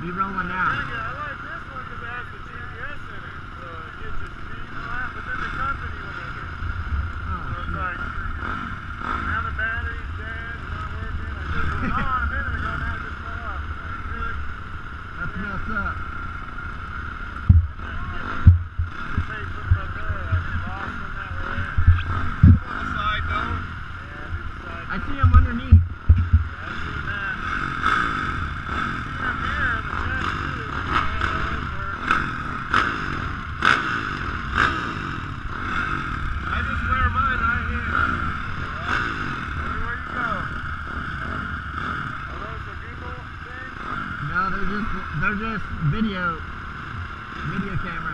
Be rolling Yeah. I like this one because it has the GPS in it, so it gets your speed and all that. But then the company will make. Oh, so Oh, it's like, now the battery's dead, it's not working. I just went on a minute ago, now it just fell off. Like, really? That's messed up. Just hate putting it up there. I lost them that way. On the side though. Yeah, do the side. I see him underneath. Yeah, I've seen that. Seen them here in the chest too. Yeah, those work. I just wear mine right here. Everywhere you go. Are those the Google things? No, they're just they're just video video camera.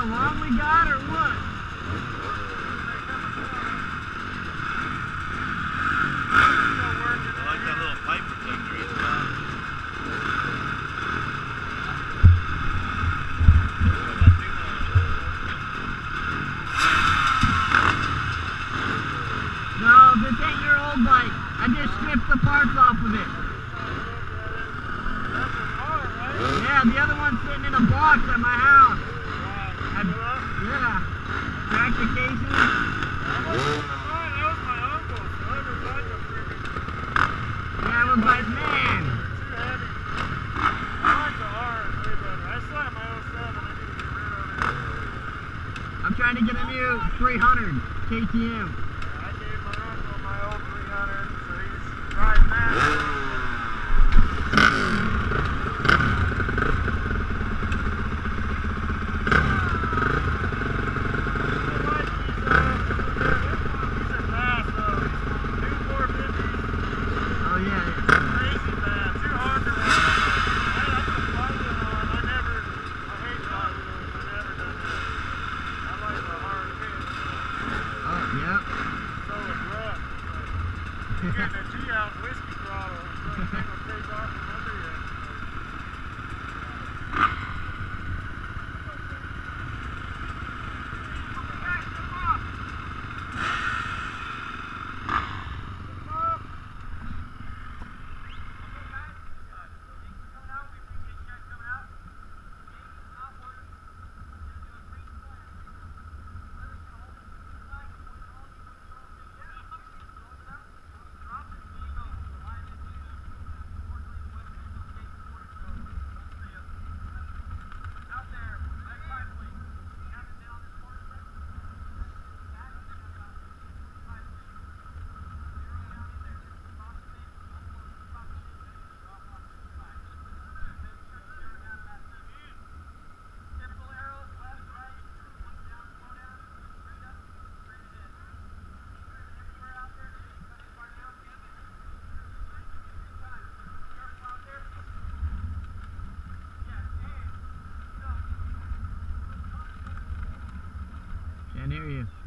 Us we got or what? I like that little pipe protector he's got. No, this ain't your old bike. I just stripped the parts off of it. Yeah, the other one's sitting in a box at my house. I, yeah. Cracked the casing. I was man. I'm trying to get a new 300 KTM. area.